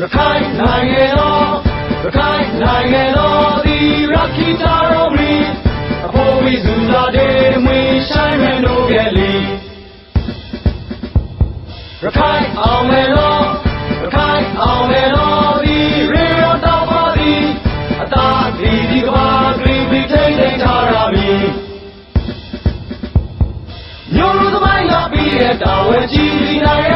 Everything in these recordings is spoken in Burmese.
ရခိုင်နိုင်ငံတော်ရခိုင်နိုင်ငံတော်ဒီရခိတာရောမီအဖိုးဝီဇူလာဒေမွေဆိုင်ရနိုကယ်လီရခိုင်အောင်မယ်တော်ရခိုင်အောင်မယ်တော်ဒီရေရောတောက်ပါသည်အသာဒီဒီကဘာဂရီဘီတိတ်တိတ်ထားရမီညို့လူသမိုင်းကပြီးတဲ့တာဝဲကြီးဒီနိုင်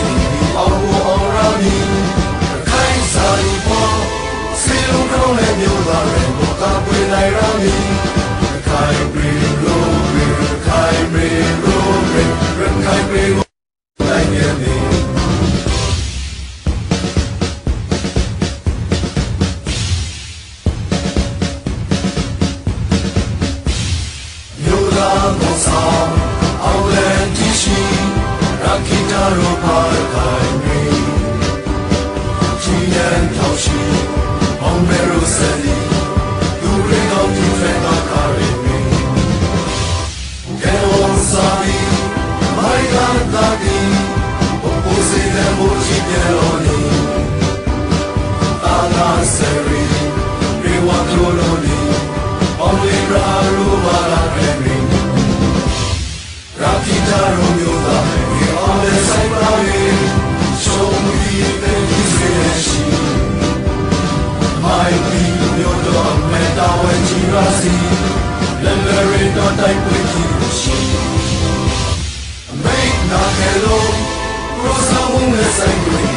sal Aulet için Rakitaro partai mi Chien toshi Homberu seli Yurido tüfeda karimi Geon sabi Maygan tabi Opposite တိုက်ပွဲကြီးကိုရှိအမေနာကဲလို့ရောစာဝန်နဲ့ဆိုင်ကို